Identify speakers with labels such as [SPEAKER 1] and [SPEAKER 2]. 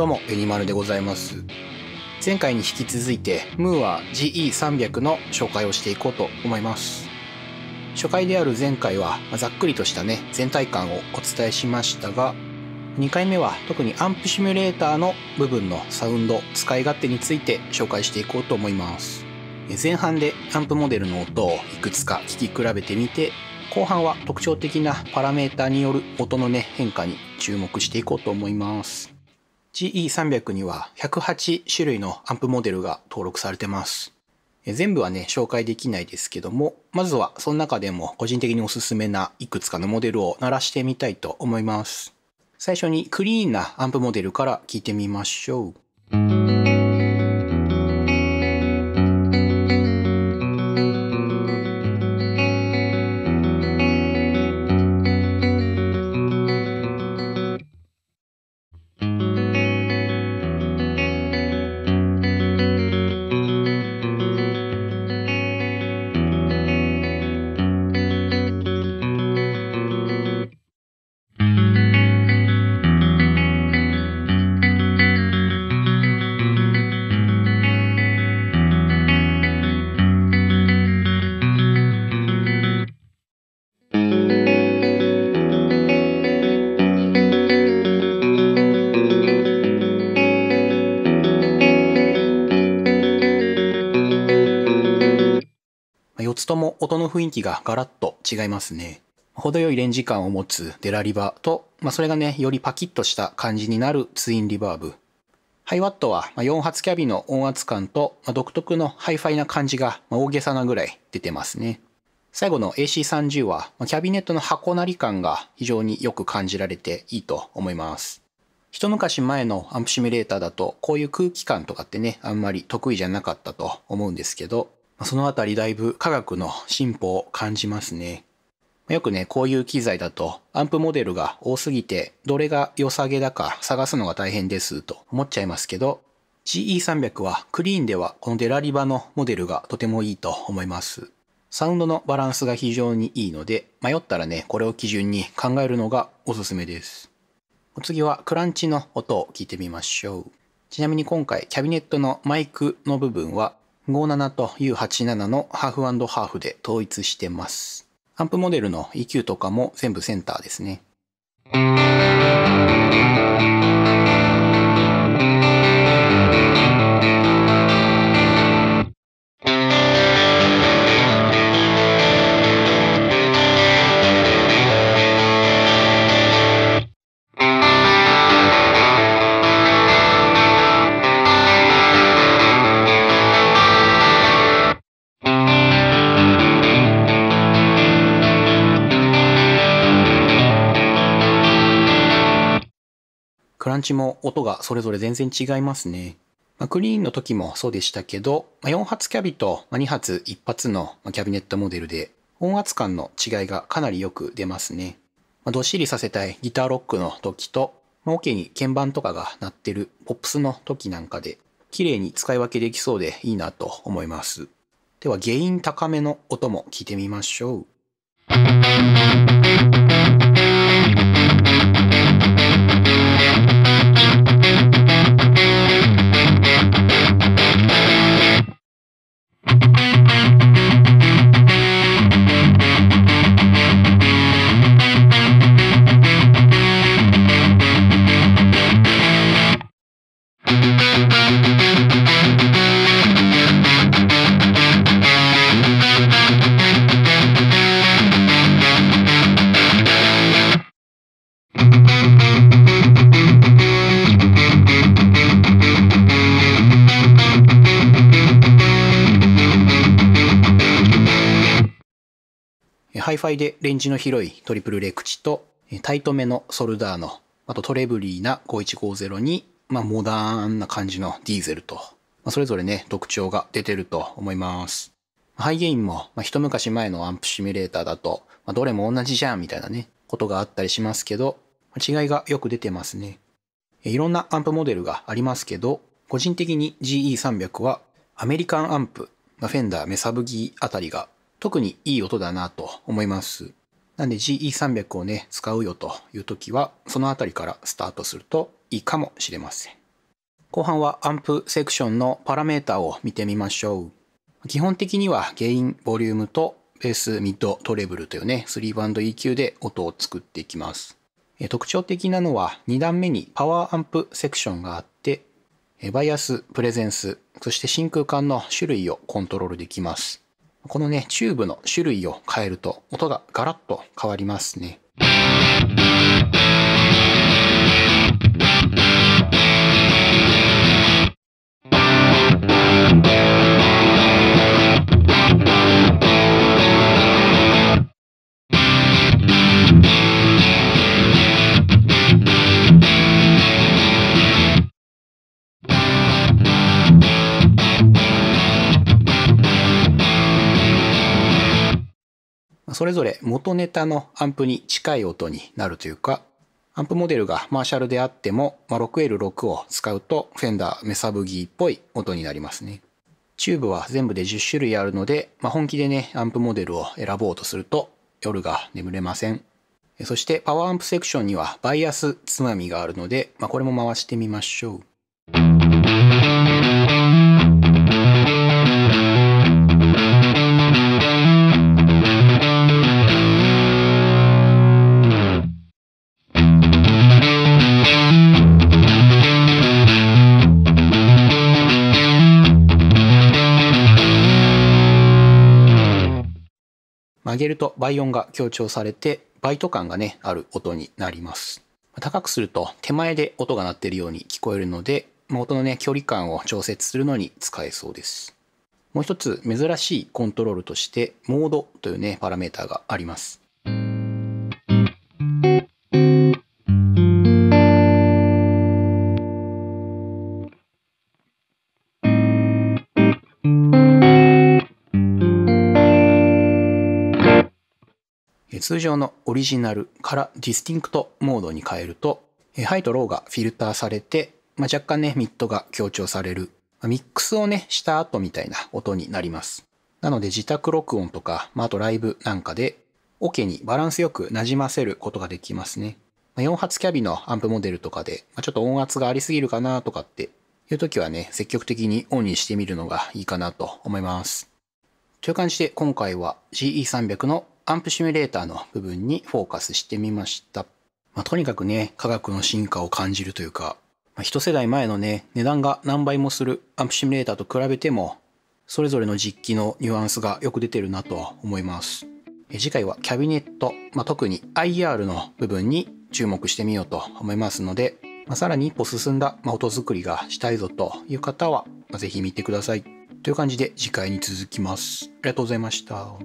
[SPEAKER 1] どうも、ユニマルでございます。前回に引き続いて、ムーア GE300 の紹介をしていこうと思います。初回である前回は、ざっくりとしたね、全体感をお伝えしましたが、2回目は特にアンプシミュレーターの部分のサウンド、使い勝手について紹介していこうと思います。前半でアンプモデルの音をいくつか聞き比べてみて、後半は特徴的なパラメータによる音のね、変化に注目していこうと思います。GE300 には108種類のアンプモデルが登録されてます。全部はね、紹介できないですけども、まずはその中でも個人的におすすめないくつかのモデルを鳴らしてみたいと思います。最初にクリーンなアンプモデルから聞いてみましょう。とも音の雰囲気がガラッと違いますね。程よいレンジ感を持つデラリバと、まあ、それがね、よりパキッとした感じになるツインリバーブ。ハイワットは4発キャビの音圧感と、ま、独特のハイファイな感じが大げさなぐらい出てますね。最後の AC30 はまキャビネットの箱鳴り感が非常によく感じられていいと思います。一昔前のアンプシミュレーターだとこういう空気感とかってね、あんまり得意じゃなかったと思うんですけど、そのあたりだいぶ科学の進歩を感じますね。よくね、こういう機材だと、アンプモデルが多すぎて、どれが良さげだか探すのが大変ですと思っちゃいますけど、GE300 はクリーンではこのデラリバのモデルがとてもいいと思います。サウンドのバランスが非常にいいので、迷ったらね、これを基準に考えるのがおすすめです。お次はクランチの音を聞いてみましょう。ちなみに今回、キャビネットのマイクの部分は、57と U87 のハーフハーフで統一してます。アンプモデルの EQ とかも全部センターですね。ランチも音がそれぞれ全然違いますね。まあ、クリーンの時もそうでしたけど、まあ、4発キャビと2発1発のキャビネットモデルで音圧感の違いがかなりよく出ますね。まあ、どっしりさせたいギターロックの時と、まあ、オケに鍵盤とかが鳴ってるポップスの時なんかで綺麗に使い分けできそうでいいなと思います。ではゲイン高めの音も聞いてみましょう。ハイファイでレンジの広いトリプルレクチと、タイトめの Soldano、あとトレブリーな5150に、まあ、モダンな感じの Diezel と、まあ、それぞれね、特徴が出てると思います。ハイゲインも、まあ、一昔前のアンプシミュレーターだと、まあ、どれも同じじゃんみたいなね、ことがあったりしますけど、違いがよく出てますね。いろんなアンプモデルがありますけど、個人的に GE300 はアメリカンアンプ、ま、フェンダー、メサブギーあたりが特にいい音だなと思います。なんで GE300 をね、使うよという時は、そのあたりからスタートするといいかもしれません。後半はアンプセクションのパラメータを見てみましょう。基本的にはゲイン、ボリュームとベース、ミッド、トレブルというね、3バンド EQ で音を作っていきます。特徴的なのは2段目にパワーアンプセクションがあって、バイアス、プレゼンス、そして真空管の種類をコントロールできます。このね、チューブの種類を変えると音がガラッと変わりますね。それぞれ元ネタのアンプに近い音になるというか、アンプモデルがマーシャルであっても、まあ、6L6 を使うとフェンダーメサブギーっぽい音になりますね。チューブは全部で10種類あるので、まあ、本気でね、アンプモデルを選ぼうとすると夜が眠れません。そしてパワーアンプセクションにはバイアスつまみがあるので、まあ、これも回してみましょう。曲げると倍音が強調されてバイト感がねある音になります。高くすると手前で音が鳴っているように聞こえるので音のね距離感を調節するのに使えそうです。もう一つ珍しいコントロールとしてモードというねパラメータがあります。通常のオリジナルから Distinct モードに変えると、ハイとローがフィルターされて、まあ、若干ね、ミッドが強調される、ま、ミックスをね、した後みたいな音になります。なので自宅録音とか、まあ、あとライブなんかで、オ、ケにバランスよく馴染ませることができますね。ま、4発キャビのアンプモデルとかで、ま、ちょっと音圧がありすぎるかなとかっていう時はね、積極的にオンにしてみるのがいいかなと思います。という感じで今回は GE300 のアンプシミュレーターの部分にフォーカスしてみました。まあ、とにかくね、科学の進化を感じるというか、まあ、一世代前のね、値段が何倍もするアンプシミュレーターと比べても、それぞれの実機のニュアンスがよく出てるなとは思います。え次回はキャビネット、まあ、特に IR の部分に注目してみようと思いますので、まあ、さらに一歩進んだ、ま音作りがしたいぞという方は、まあ、ぜひ見てください。という感じで次回に続きます。ありがとうございました。